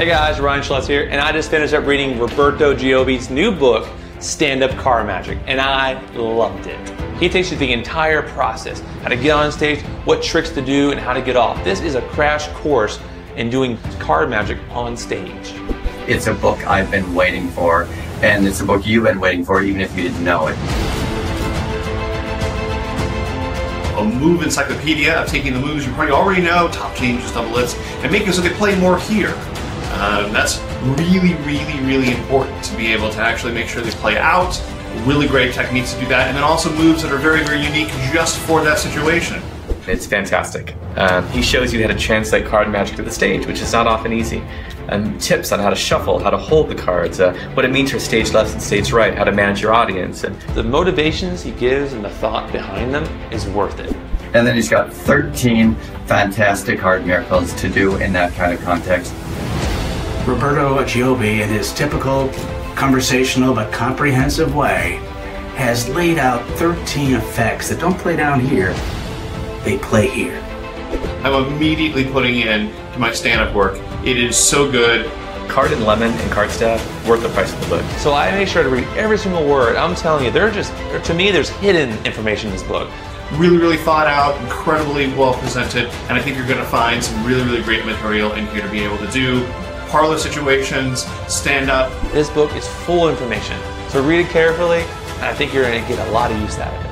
Hey guys, Ryan Schlutz here, and I just finished up reading Roberto Giobbi's new book, Stand Up Card Magic, and I loved it. He takes you through the entire process how to get on stage, what tricks to do, and how to get off. This is a crash course in doing card magic on stage. It's a book I've been waiting for, and it's a book you've been waiting for, even if you didn't know it. a move encyclopedia of taking the moves you probably already know, top changes, double lifts, and making so they play more here. Um, that's really, really, really important to be able to actually make sure they play out. Really great techniques to do that, and then also moves that are very, very unique just for that situation. It's fantastic. Um, he shows you how to translate card magic to the stage, which is not often easy. And tips on how to shuffle, how to hold the cards, uh, what it means for stage left and stage right, how to manage your audience. And The motivations he gives and the thought behind them is worth it. And then he's got 13 fantastic card miracles to do in that kind of context. Roberto Giobbi, in his typical conversational but comprehensive way, has laid out 13 effects that don't play down here, they play here. I'm immediately putting in to my stand-up work. It is so good. card and lemon and card stab, worth the price of the book. So I make sure to read every single word. I'm telling you, they're just, to me, there's hidden information in this book. Really, really thought out, incredibly well presented, and I think you're going to find some really, really great material in here to be able to do parlor situations, stand up, This book is full of information. So read it carefully, and I think you're going to get a lot of use out of it.